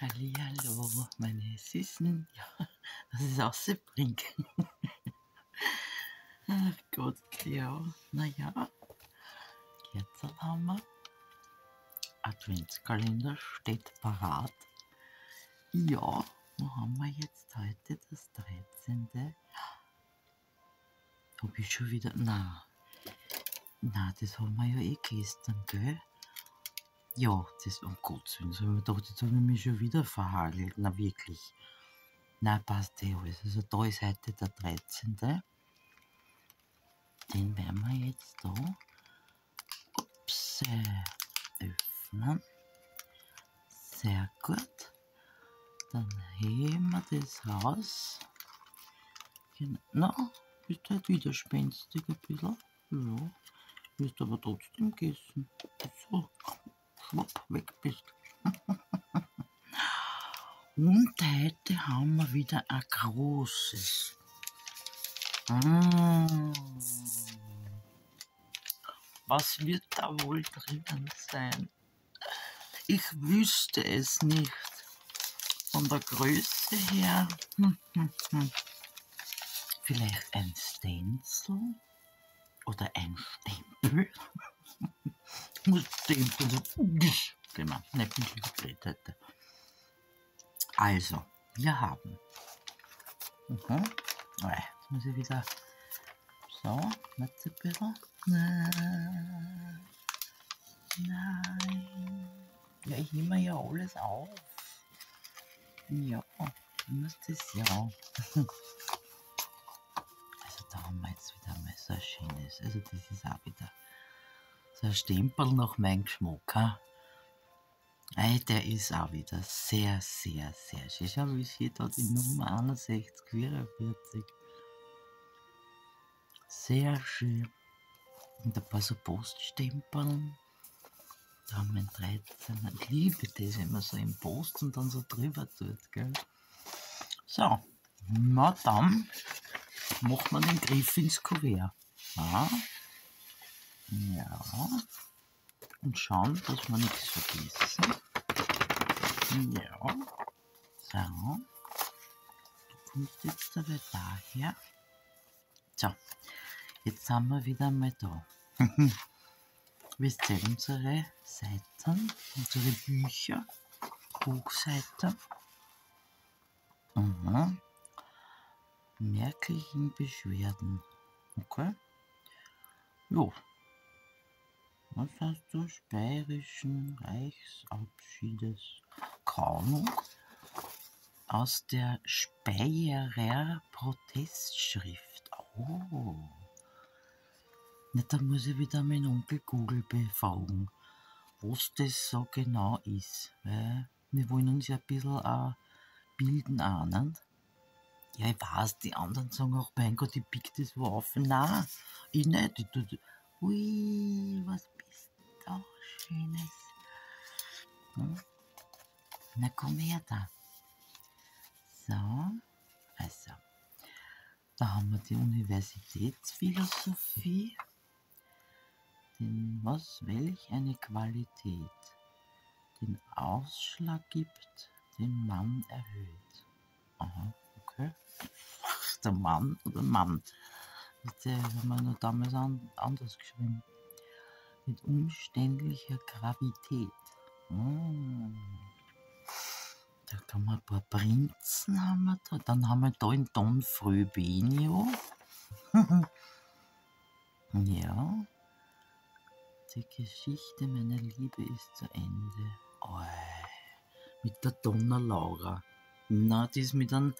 Hallihallo, meine Süßen. Ja, das ist rausbringen. Ach Gott, ja. Naja, jetzt haben wir. Adventskalender steht parat. Ja, wo haben wir jetzt heute das 13. Hab ich schon wieder. Na, na, das haben wir ja eh gestern, gell? Ja, das, um Gottes Willen, so ich gedacht, jetzt habe ich mich schon wieder verhagelt. Na, wirklich. Na, passt eh alles. Also, da ist heute der 13. Den werden wir jetzt da ups, öffnen. Sehr gut. Dann heben wir das raus. Genau. Na, ist halt widerspenstig ein bisschen. Ja. Wirst aber trotzdem gegessen. So schwupp, weg bist. Und heute haben wir wieder ein großes. Mmh. Was wird da wohl drinnen sein? Ich wüsste es nicht. Von der Größe her. Vielleicht ein Stencil oder ein Stempel. Muss Stempel so. Genau, nicht gedreht hätte. Also, wir haben. Mhm. Jetzt muss ich wieder. So, bisschen. Nein. Nein. Ja, ich nehme ja alles auf. Ja, ich muss das ja. Also da haben wir jetzt wieder schönes. Also das ist auch wieder ein Stempel nach meinem Geschmack. Ey, der ist auch wieder sehr, sehr, sehr schön. Schau, wie steht da die Nummer 6144. Sehr schön. Und ein paar so Poststempeln. Da haben wir 13. Ich liebe das, wenn man so im Post und dann so drüber tut, gell? So, na dann macht man den Griff ins Kuvert. Ja. Ja. Und schauen, dass wir nichts vergessen. Ja. So. Du kommst jetzt aber daher. So. Jetzt sind wir wieder mal da. Wisst ihr, unsere Seiten, unsere Bücher, Buchseiten. Mhm. Merklichen Beschwerden. Okay. Jo. Was heißt du? Bayerischen Reichsabschiedes Kanon aus der Speyerer Protestschrift. Oh. Na, da muss ich wieder meinen Onkel Google befragen, was das so genau ist. Weil wir wollen uns ja ein bisschen auch bilden nicht? Ja, ich weiß, die anderen sagen auch, mein Gott, ich pick das wo auf. Nein, ich nicht. Ich tu, ui, was Schönes? Hm? Na, komm her da. So, also. Da haben wir die Universitätsphilosophie. Den, was, welch eine Qualität den Ausschlag gibt, den Mann erhöht. Aha, okay. Der Mann oder Mann. Bitte haben wir noch damals an, anders geschrieben. Mit umständlicher Gravität. Hm. Da kann man ein paar Prinzen haben wir da. Dann haben wir da in Don Fröbenio. ja. Die Geschichte meiner Liebe ist zu Ende. Oh, mit der Donna Laura. Na, die ist mit einem,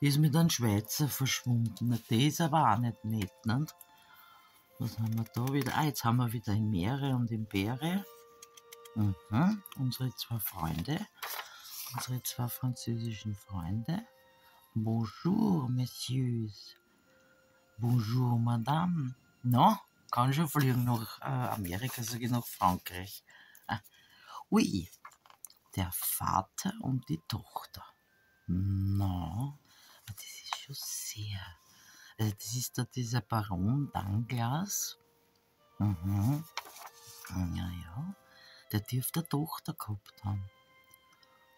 die ist mit einem Schweizer verschwunden. Na, die ist aber auch nicht nett, nicht? Was haben wir da wieder? Ah, jetzt haben wir wieder in Meere und in Beere. Mhm. Unsere zwei Freunde. Unsere zwei französischen Freunde. Bonjour, Messieurs. Bonjour, Madame. No? kann schon fliegen nach äh, Amerika, sage ich nach Frankreich. Ah. Ui, der Vater und die Tochter. No, das ist das ist da dieser Baron Danglas. Mhm. Ja, ja. Der dürfte eine Tochter gehabt haben.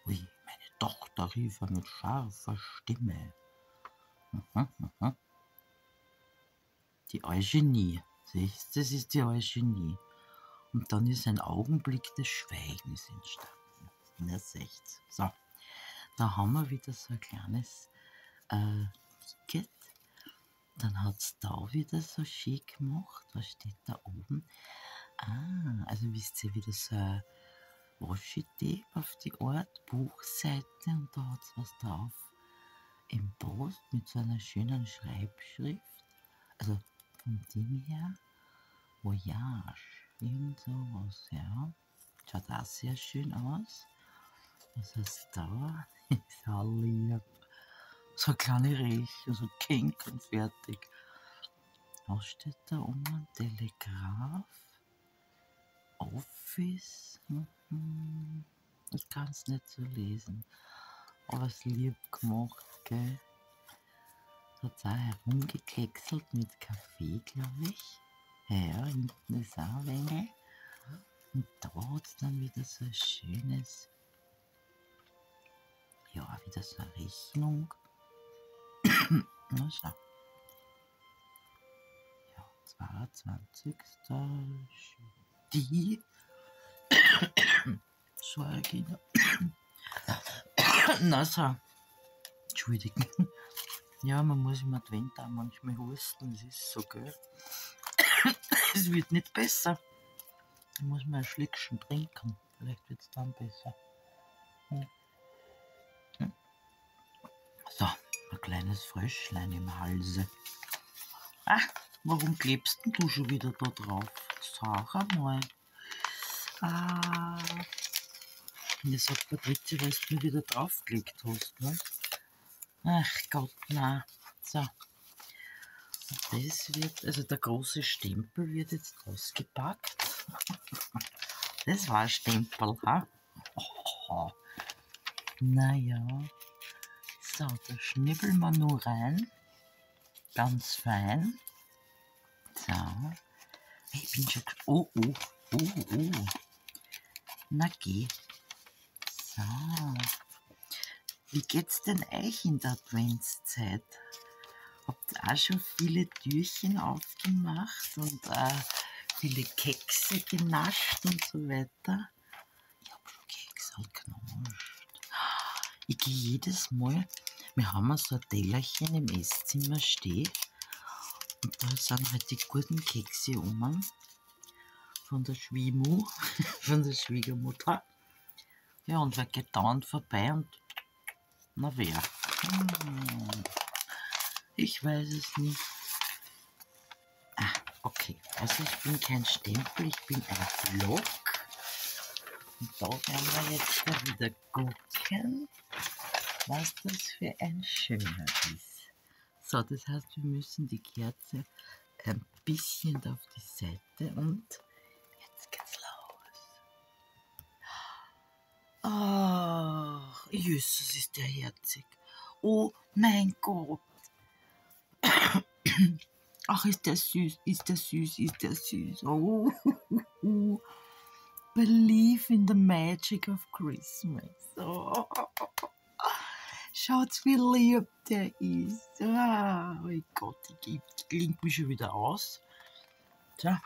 Ui, meine Tochter, rief er mit scharfer Stimme. Mhm, mhm. Die Eugenie, siehst das ist die Eugenie. Und dann ist ein Augenblick des Schweigens entstanden. Na, seht's. So, da haben wir wieder so ein kleines äh, Ticket. Dann hat es da wieder so schick gemacht. Was steht da oben? Ah, also wisst ihr, wieder so ein Washi-Tape auf die Art, Buchseite und da hat es was drauf. Im Post mit so einer schönen Schreibschrift. Also vom Ding her. Voyage. Irgend sowas, ja. Schaut auch sehr schön aus. Was heißt da? Ist auch lieb. So kleine Rechen, so kink und fertig. Was steht da oben? Telegraph? Office? Mhm. Ich kann es nicht so lesen. Aber es lieb gemacht, gell? Hat es auch herumgekleckselt mit Kaffee, glaube ich. Ja, hinten ist auch ein wenig. Und da hat es dann wieder so ein schönes, ja, wieder so eine Rechnung. Na schau. Ja, 22. Die. Schweigina. Na so. Entschuldigen. Ja, man muss im Advent auch manchmal husten, das ist so, gell? es wird nicht besser. Da muss man ein Schlickchen trinken. Vielleicht wird es dann besser. Hm. Hm. So, kleines Fröschlein im Halse. Ah, warum klebst du schon wieder da drauf? Sag einmal. Ah, mir sagt Patrizia, weil du mir wieder draufgelegt hast, ne? Ach Gott, na. So. Das wird, also der große Stempel wird jetzt ausgepackt. Das war ein Stempel, ha? Oh. Naja. So, da schnibbeln wir nur rein. Ganz fein. So. Ich bin schon. Oh, oh, oh, oh. Na geh. So. Wie geht's denn euch in der Adventszeit? Habt ihr auch schon viele Türchen aufgemacht und äh, viele Kekse genascht und so weiter? Ich hab schon Kekse genascht. Ich gehe jedes Mal, wir haben so ein Tellerchen im Esszimmer stehen und da sind halt die guten Kekse um von der Schwimu, von der Schwiegermutter. Ja, und wer geht dauernd vorbei und na wer? Hm. Ich weiß es nicht. Ah, okay. Also ich bin kein Stempel, ich bin ein Block. Und da werden wir jetzt wieder gucken, was das für ein schöner ist. So, das heißt, wir müssen die Kerze ein bisschen auf die Seite und jetzt geht's los. Ach, Jesus, ist der herzig. Oh mein Gott. Ach, ist der süß, ist der süß, ist der süß. Oh, believe in the magic of Christmas. Oh, schaut, wie lieb der ist. Ah, oh mein Gott, ich, klingt mich schon wieder aus. Tja,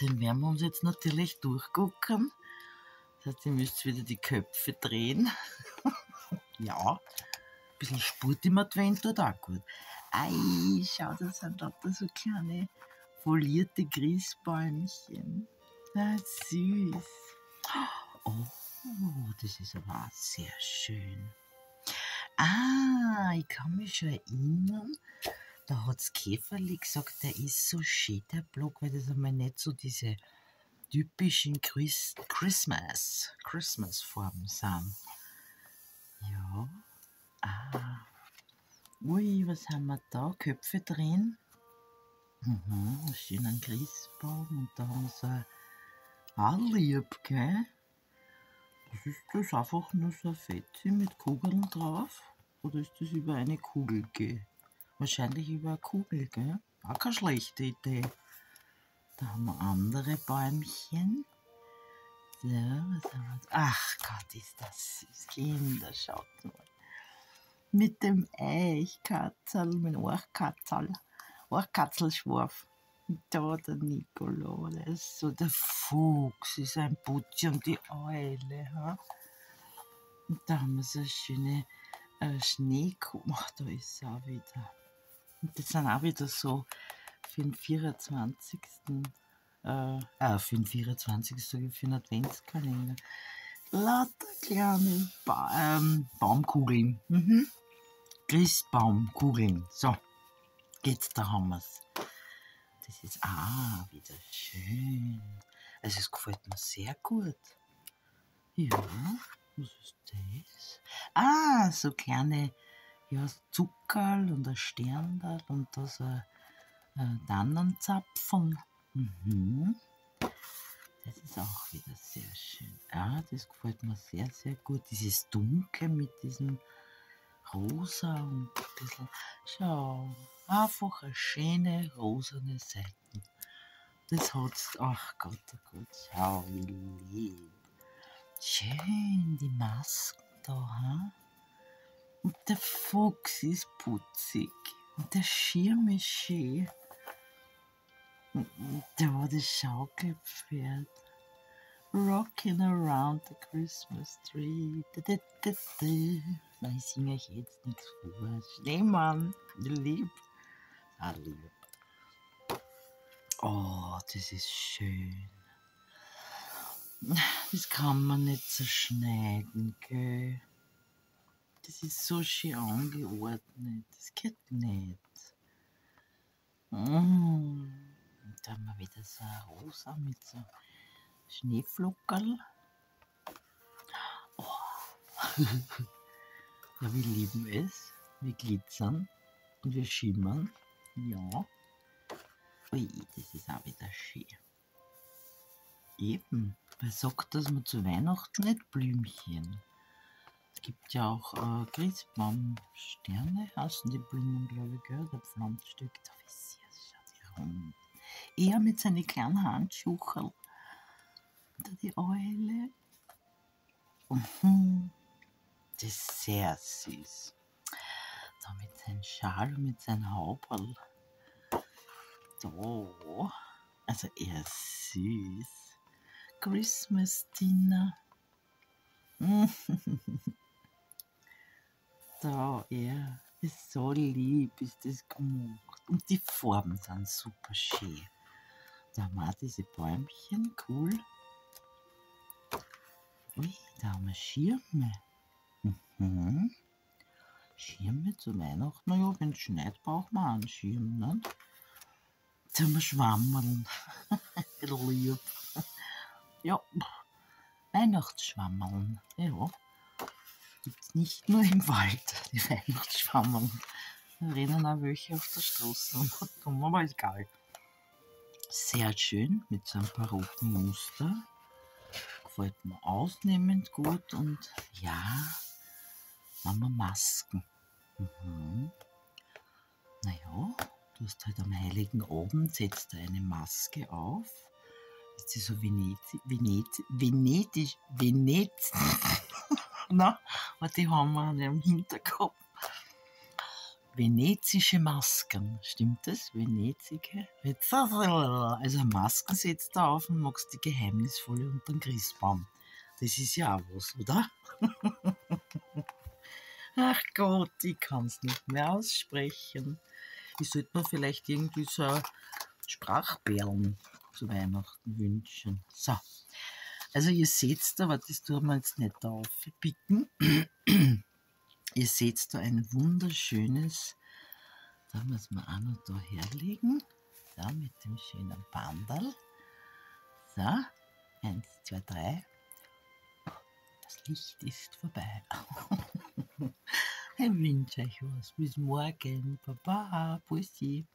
den werden wir uns jetzt natürlich durchgucken. Das heißt, ihr müsst wieder die Köpfe drehen. ja, ein bisschen Spurt im Advent tut auch gut. Ei, schau, das sind lauter so kleine folierte Grießbäumchen. Na, süß. Oh, das ist aber sehr schön. Ah, ich kann mich schon erinnern, da hat das Käferli gesagt, der ist so schön, der Block, weil das einmal nicht so diese typischen Chris Christmas, Christmas-Formen sind. Ja. Ah. Ui, was haben wir da? Köpfe drin. Mhm, schön ein Christbaum und da haben wir so ein Anlieb, gell? Was ist das? Einfach nur so ein Fettchen mit Kugeln drauf? Oder ist das über eine Kugel, gell? Wahrscheinlich über eine Kugel, gell? Auch keine schlechte Idee. Da haben wir andere Bäumchen. So, was haben wir? Ach Gott, ist das süß. Kinder, schaut mal. Mit dem Eichkatzel, mit dem Ohrkatzel. Ohrkatzelschwarf. Da der Nicolo, der ist so der Fuchs, ist ein Putzi und die Eule. Ha? Und da haben wir so eine schöne äh, Schneekuh. Ach, da ist sie auch wieder. Und das sind auch wieder so für den 24. Äh, äh für den 24. sage ich, für den Adventskalender. Lauter kleine ba ähm, Baumkugeln. Mhm. Christbaumkugeln. So, jetzt da haben wir es. Das ist ah, wieder schön. Also es gefällt mir sehr gut. Ja, was ist das? Ah, so kleine ja, Zuckerl und ein Sterndal und da so ein Tannenzapfen. Mhm. Das ist auch wieder sehr schön. Ja, das gefällt mir sehr, sehr gut. Dieses Dunkle mit diesem Rosa und ein bisschen. Schau, einfach eine schöne rosane Seiten. Das hat's. Ach Gott, oh Gott, schau, wie lieb. Schön, die Masken da, ha? Und der Fuchs ist putzig. Und der Schirm ist schön. Und da das Schaukelpferd. Rocking around the Christmas tree. Da, da, da. Nein, ich singe euch jetzt nichts vor. Schneemann, lieb. Ah, lieb. Oh, das ist schön. Das kann man nicht zerschneiden, gell? Das ist so schön angeordnet. Das geht nicht. Mm. Und da haben wir wieder so eine Rosa mit so Schneeflockerl. Oh. ja, wir lieben es. Wir glitzern und wir schimmern. Ja. Ui, das ist auch wieder schön. Eben. Wer sagt, dass man zu Weihnachten nicht Blümchen? Es gibt ja auch äh, Christbaumsterne, heißen die Blumen, glaube ich, gell? Der Pflanzstück, da ist sie, schaut die rum. Er mit seinen kleinen Handschuhen. Da die Eule. Mhm. Das ist sehr süß. Da mit seinem Schal und mit seinem Hauberl. So. Also er ist süß. Christmas Dinner. da, ja, ist so lieb, ist das gemacht. Und die Farben sind super schön. Da haben wir diese Bäumchen, cool. Ui, da haben wir Schirme. Mhm. Schirme zu Weihnachten. Naja, wenn es schneit, braucht man einen Schirm, haben wir Schwammerl. lieb. Ja, Weihnachtsschwammeln. Ja. Gibt es nicht nur im Wald, die Weihnachtsschwammeln. Da rennen auch welche auf der Straße und aber egal. Sehr schön mit so ein paar roten Muster. Gefällt mir ausnehmend gut und ja, haben wir Masken. Mhm. Naja, du hast halt am Heiligen Abend setzt du eine Maske auf ist sie so Venezi, Venezi, Venetisch, Venez. Na, die haben wir im Hinterkopf. Venezische Masken, stimmt das? Venezige? Also Masken setzt da auf und machst die geheimnisvolle unter den Christbaum. Das ist ja auch was, oder? Ach Gott, ich kann es nicht mehr aussprechen. Ich sollte mir vielleicht irgendwie so Sprachperlen zu Weihnachten wünschen. So. Also ihr seht da, aber das tun wir jetzt nicht aufpicken. ihr seht da ein wunderschönes, da müssen wir auch noch da herlegen. Da mit dem schönen Bandal. So, eins, zwei, drei. Das Licht ist vorbei. Every night he was with Morgan, Papa, Pussy.